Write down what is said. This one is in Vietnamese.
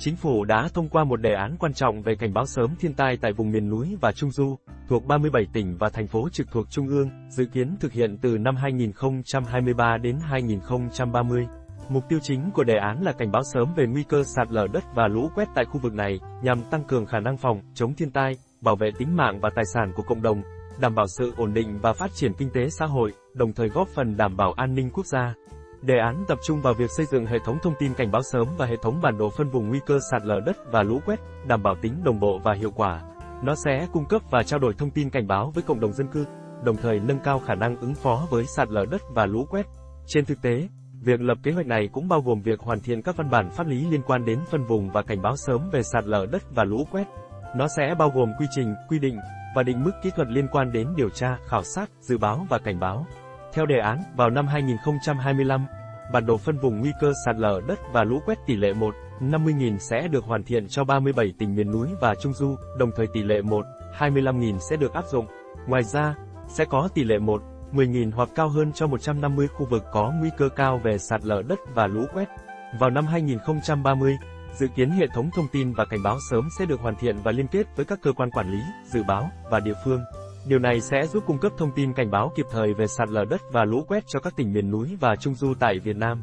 Chính phủ đã thông qua một đề án quan trọng về cảnh báo sớm thiên tai tại vùng miền núi và Trung Du, thuộc 37 tỉnh và thành phố trực thuộc Trung ương, dự kiến thực hiện từ năm 2023 đến 2030. Mục tiêu chính của đề án là cảnh báo sớm về nguy cơ sạt lở đất và lũ quét tại khu vực này, nhằm tăng cường khả năng phòng, chống thiên tai, bảo vệ tính mạng và tài sản của cộng đồng, đảm bảo sự ổn định và phát triển kinh tế xã hội, đồng thời góp phần đảm bảo an ninh quốc gia. Đề án tập trung vào việc xây dựng hệ thống thông tin cảnh báo sớm và hệ thống bản đồ phân vùng nguy cơ sạt lở đất và lũ quét, đảm bảo tính đồng bộ và hiệu quả. Nó sẽ cung cấp và trao đổi thông tin cảnh báo với cộng đồng dân cư, đồng thời nâng cao khả năng ứng phó với sạt lở đất và lũ quét. Trên thực tế, việc lập kế hoạch này cũng bao gồm việc hoàn thiện các văn bản pháp lý liên quan đến phân vùng và cảnh báo sớm về sạt lở đất và lũ quét. Nó sẽ bao gồm quy trình, quy định và định mức kỹ thuật liên quan đến điều tra, khảo sát, dự báo và cảnh báo. Theo đề án, vào năm 2025, bản đồ phân vùng nguy cơ sạt lở đất và lũ quét tỷ lệ 1, 50.000 sẽ được hoàn thiện cho 37 tỉnh miền núi và trung du, đồng thời tỷ lệ 1, 25.000 sẽ được áp dụng. Ngoài ra, sẽ có tỷ lệ 1, 10.000 hoặc cao hơn cho 150 khu vực có nguy cơ cao về sạt lở đất và lũ quét. Vào năm 2030, dự kiến hệ thống thông tin và cảnh báo sớm sẽ được hoàn thiện và liên kết với các cơ quan quản lý, dự báo và địa phương. Điều này sẽ giúp cung cấp thông tin cảnh báo kịp thời về sạt lở đất và lũ quét cho các tỉnh miền núi và trung du tại Việt Nam.